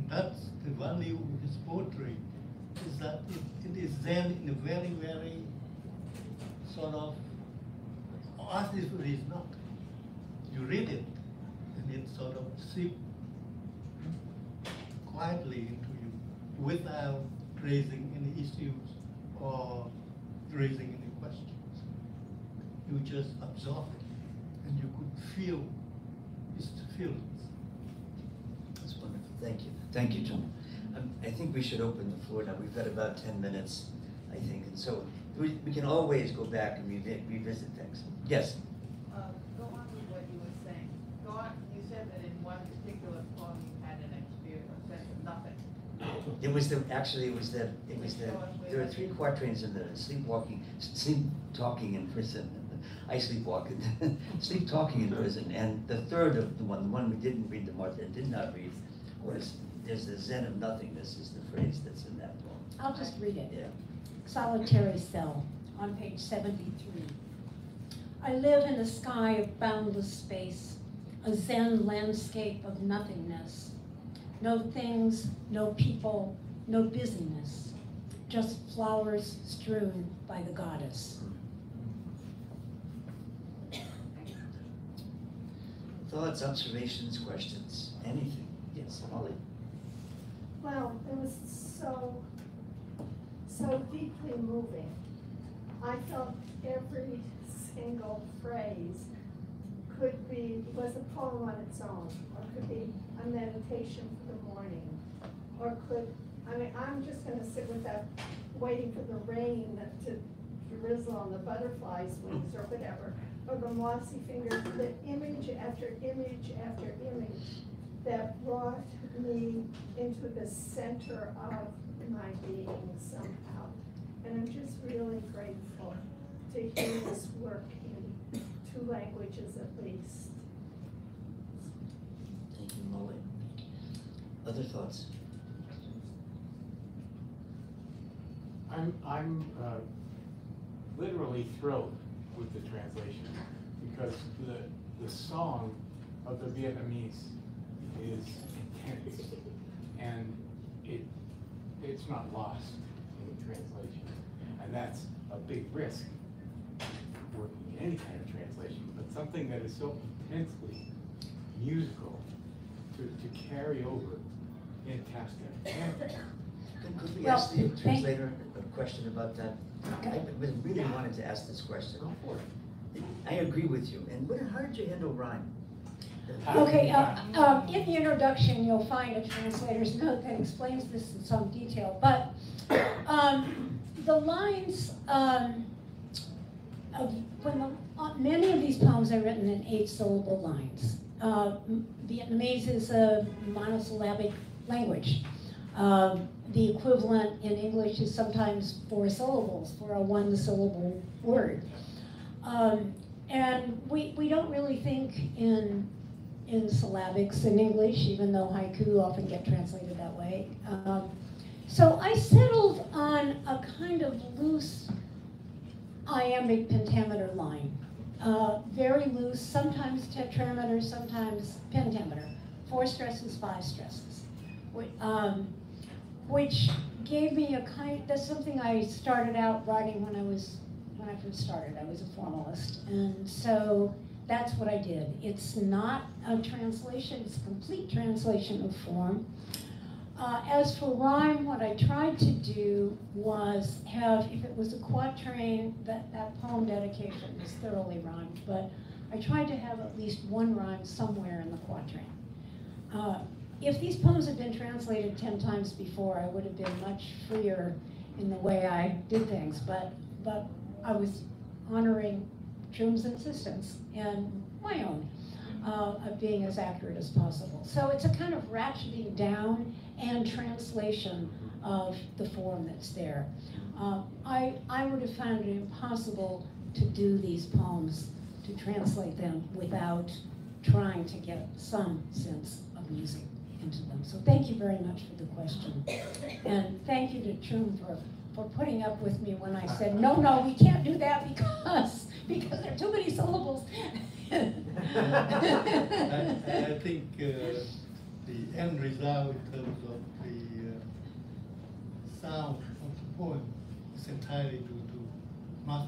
that's the value of his poetry, is that it, it is then in a very, very sort of, as if it is not. You read it, and it sort of seep quietly into you without raising any issues or raising any questions. You just absorb it and you could feel his feelings. That's wonderful, thank you, thank you, John. Um, I think we should open the floor now, we've got about ten minutes, I think, and so we, we can always go back and revi- revisit things. Yes, Uh, Go on with what you were saying. Go on, you said that in one particular poem you had an experience, of nothing. it was the, actually, it was the, it was the, there are three quatrains in the sleepwalking, sleep talking in prison. I sleepwalk, sleep talking in prison, and the third of the one, the one we didn't read, the Martha did not read, was, there's the Zen of nothingness is the phrase that's in that poem. I'll just read it. Yeah. Solitary cell on page seventy-three. I live in a sky of boundless space, a Zen landscape of nothingness. No things, no people, no busyness, just flowers strewn by the goddess. Thoughts, observations, questions, anything? Yes, Molly? Well, it was so, so deeply moving. I felt every single phrase could be, was a poem on its own, or could be a meditation for the morning, or could, I mean, I'm just gonna sit with that, waiting for the rain to drizzle on the butterfly's wings or whatever, or the mossy fingers, the image after image after image that brought me into the center of my being somehow. And I'm just really grateful to hear this work in two languages at least. Thank you, Molly. Other thoughts? I'm, I'm uh, literally thrilled with the translation because the, the song of the Vietnamese is intense and it, it's not lost in the translation. And that's a big risk working in any kind of translation, but something that is so intensely musical to, to carry over intact. And Could, could we Well, ask the translator a question about that? I Okay. really really wanted to ask this question. Go for it. I agree with you, and what, how did you handle rhyme? Okay, uh, um, in the introduction, you'll find a translator's note that explains this in some detail, but, um, the lines, um, of, when the, uh, many of these poems are written in eight syllable lines. Uh, Vietnamese is a monosyllabic language. Um, the equivalent in English is sometimes four syllables for a one syllable word. Um, and we, we don't really think in in syllabics in English, even though haiku often get translated that way. Um, so I settled on a kind of loose iambic pentameter line. Uh, very loose, sometimes tetrameter, sometimes pentameter. Four stresses, five stresses. Um, which gave me a kind, that's something I started out writing when I was, when I first started. I was a formalist. And so that's what I did. It's not a translation, it's a complete translation of form. Uh, as for rhyme, what I tried to do was have, if it was a quatrain, that, that poem dedication is thoroughly rhymed, but I tried to have at least one rhyme somewhere in the quatrain. Uh, if these poems had been translated ten times before, I would have been much freer in the way I did things, but, but I was honoring Chung's insistence and my own uh, of being as accurate as possible. So it's a kind of ratcheting down and translation of the form that's there. Uh, I, I would have found it impossible to do these poems, to translate them without trying to get some sense of music into them. So thank you very much for the question. And thank you to Chung for, for putting up with me when I said, no, no, we can't do that because, because there are too many syllables. I, I think uh, the end result in terms of the uh, sound of the poem is entirely due to Martha.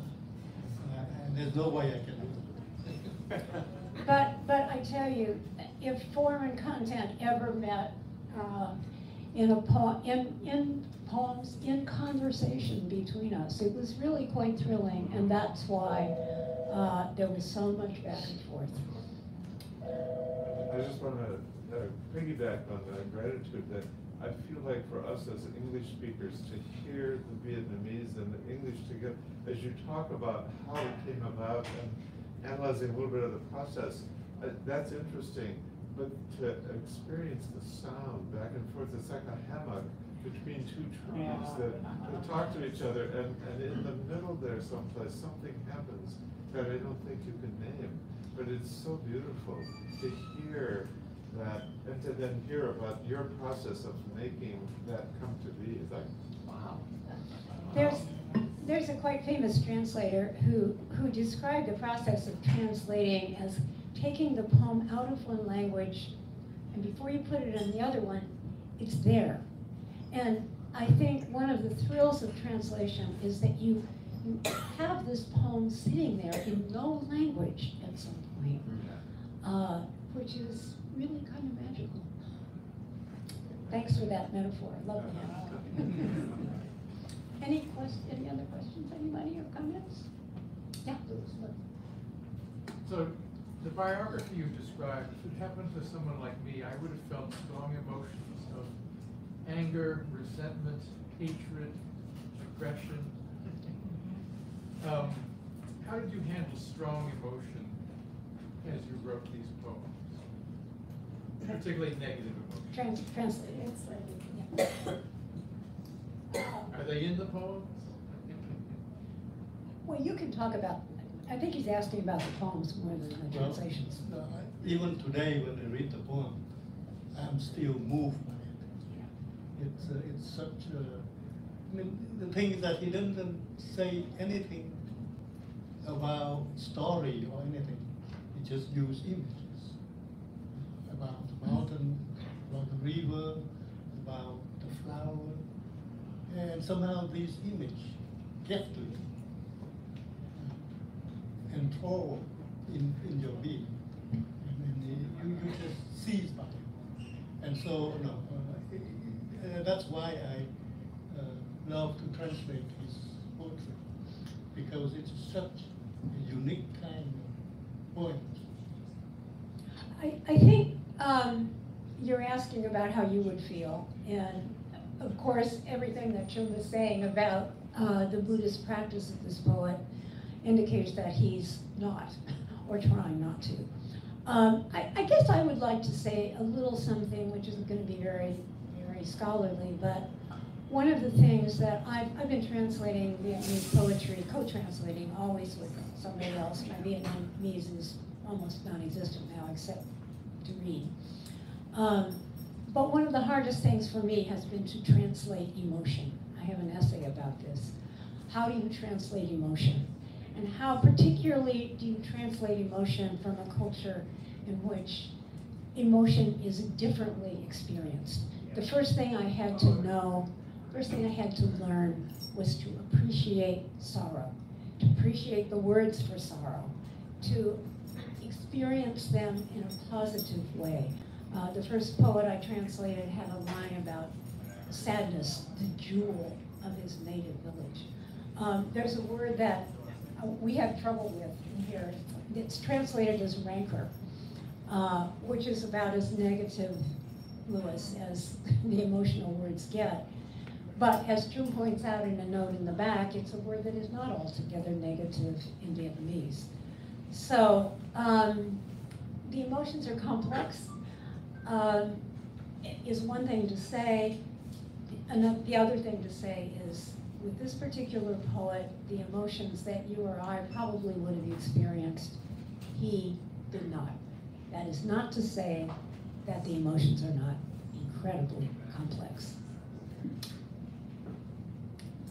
Uh, and there's no way I can do it. But, but I tell you, if form and content ever met, uh, in a po- in, in poems, in conversation between us. It was really quite thrilling, and that's why uh, there was so much back and forth. I just want to uh, piggyback on that gratitude that I feel like for us as English speakers to hear the Vietnamese and the English together, as you talk about how it came about and analyzing a little bit of the process, uh, that's interesting. But to experience the sound back and forth, it's like a hammock between two trees that, talk to each other, and, and in the middle there someplace, something happens that I don't think you can name. But it's so beautiful to hear that, and to then hear about your process of making that come to be. It's like, wow. There's, there's a quite famous translator who, who described the process of translating as taking the poem out of one language, and before you put it in the other one, it's there. And I think one of the thrills of translation is that you, you have this poem sitting there in no language at some point, uh, which is really kind of magical. Thanks for that metaphor. I love that. Any quest, any other questions, anybody, or comments? Yeah. So, the biography you described, if it happened to someone like me, I would have felt strong emotions of anger, resentment, hatred, aggression. Um, how did you handle strong emotion as you wrote these poems? Particularly negative emotion. Trans, translated. Yeah. Are they in the poems? Well, you can talk about, I think he's asking about the poems more than the Well, translations. no, I- Even today, when I read the poem, I'm still moved by it. It's, uh, it's such a, I mean, the thing is that he doesn't say anything about story or anything. He just use images about the mountain, about the river, about the flower. And somehow this image get to you and throw in, in your being. And you, you just seize by it. And so, no, uh, uh, that's why I uh, love to translate his poetry, because it's such a unique kind of poem. I, I think um, you're asking about how you would feel. And of course, everything that Chung was saying about uh, the Buddhist practice of this poet indicates that he's not, or trying not to. Um, I, I guess I would like to say a little something, which isn't going to be very, very scholarly, but one of the things that I've, I've been translating Vietnamese poetry, co-translating always with somebody else. My Vietnamese is almost non-existent now, except to read. Um, but one of the hardest things for me has been to translate emotion. I have an essay about this. How do you translate emotion? And how particularly do you translate emotion from a culture in which emotion is differently experienced? The first thing I had to know, first thing I had to learn was to appreciate sorrow, to appreciate the words for sorrow, to experience them in a positive way. Uh, the first poet I translated had a line about sadness, the jewel of his native village. Um, there's a word that uh, we have trouble with here. It's translated as rancor, uh, which is about as negative, Lewis, as the emotional words get. But as Chung points out in a note in the back, it's a word that is not altogether negative in Vietnamese. So um, the emotions are complex. Um, is one thing to say. And the other thing to say is, with this particular poet, the emotions that you or I probably would have experienced, he did not. That is not to say that the emotions are not incredibly complex.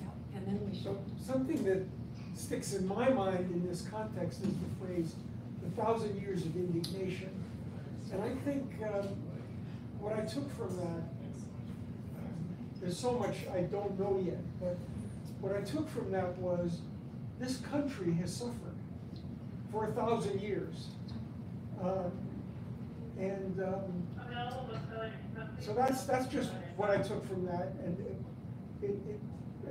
Yeah, And then we should. So something that sticks in my mind in this context is the phrase, the thousand years of indignation. And I think um, what I took from that, um, there's so much I don't know yet, but what I took from that was this country has suffered for a thousand years. Um, and um, So that's, that's just what I took from that, and it, it, it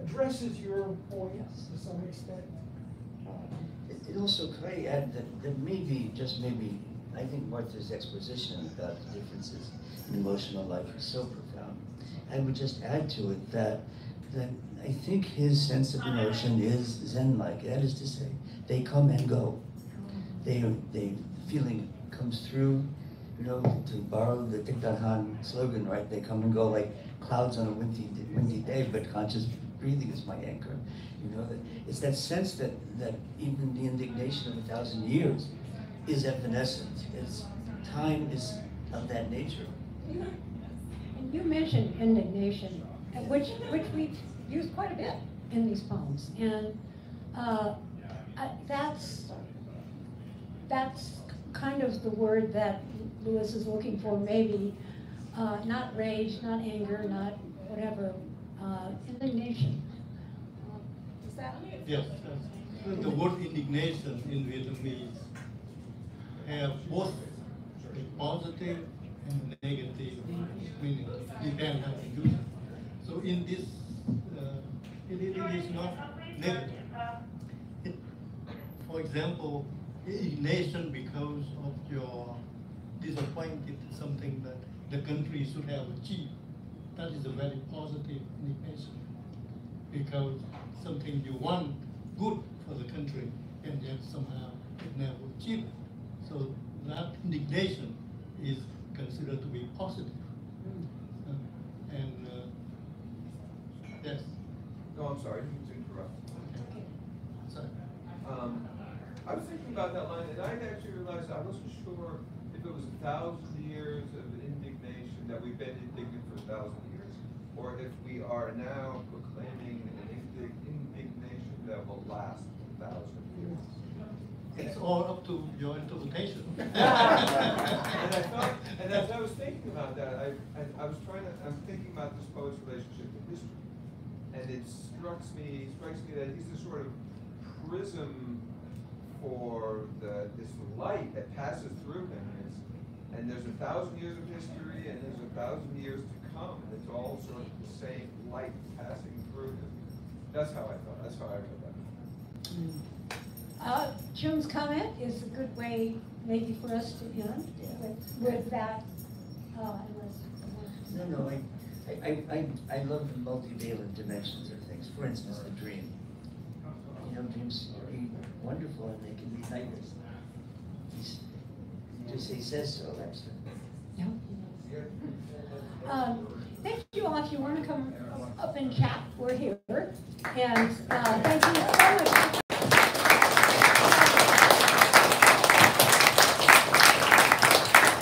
addresses your points to some extent. It it also, could I add that, that maybe, just maybe, I think Martha's exposition about the differences in emotional life is so profound. I would just add to it that, that I think his sense of emotion is Zen-like. That is to say, they come and go. They, they, feeling comes through, you know, to borrow the Thich Nhat Hanh slogan, right? They come and go like clouds on a windy, windy day, but conscious breathing is my anchor. You know, it's that sense that, that even the indignation of a thousand years is evanescent. It's, time is of that nature. And you mentioned indignation, uh, which, which we've used quite a bit in these poems. And uh, that's, that's kind of the word that Lewis is looking for, maybe, uh, not rage, not anger, not whatever, uh, indignation. Is that? Yes, yes. The word indignation in Vietnamese have both a positive and negative meaning, depend how you use it. So in this, uh, it, it it is not negative. It- For example, indignation because of your disappointed in something that the country should have achieved. That is a very positive indignation because something you want good for the country and yet somehow it never achieved. So that indignation is considered to be positive. Uh, And, uh, yes, No, I'm sorry, I didn't mean to interrupt. sorry. Um, I was thinking about that line, and I actually realized I wasn't sure if it was a thousand years of indignation, that we've been indignant for a thousand years, or if we are now proclaiming an indig- indignation that will last a thousand years. It's all up to your interpretation. And I and as I was thinking about that, I, I, I was trying to, I'm thinking about this poet's relationship to history. And it strikes me, strikes me that he's the sort of prism for the, this light that passes through him. And there's a thousand years of history and there's a thousand years to come, and it's all sort of the same light passing through him. That's how I thought, that's how I read that. Uh, Jim's comment is a good way, maybe for us to end with, with that, uh, unless. No, no, I, I, I, I I love the multivalent dimensions of things. For instance, the dream. You know, dreams can be wonderful and they can be nightmares. Just he says so, that's Yeah. Um, Thank you all. If you want to come up and chat, we're here. And uh, thank you so much